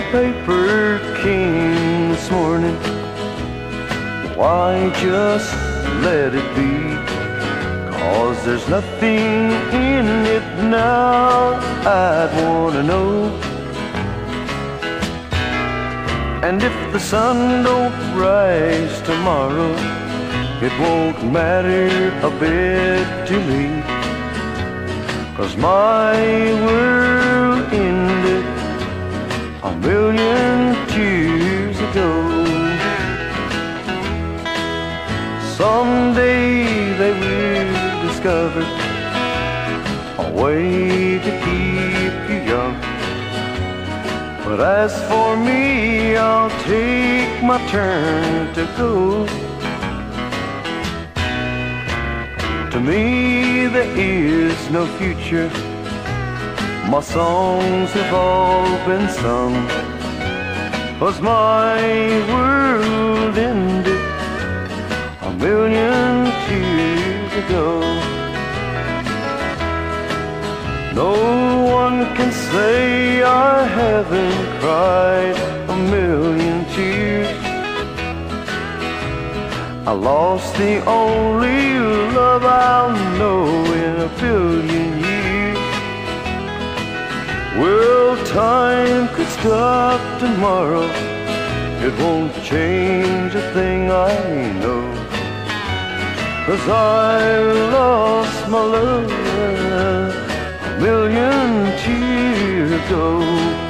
paper came this morning, why just let it be? Cause there's nothing in it now I'd wanna know. And if the sun don't rise tomorrow, it won't matter a bit to me. Cause my world ago. Someday they will discover a way to keep you young. But as for me, I'll take my turn to go. To me, there is no future. My songs have all been sung. Was my world ended a million years ago? No one can say I haven't cried a million tears. I lost the only love I'll know in a billion years. Well, time could stop tomorrow. It won't change a thing I know. Cause I lost my love a million years ago.